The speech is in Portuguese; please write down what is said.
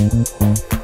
Música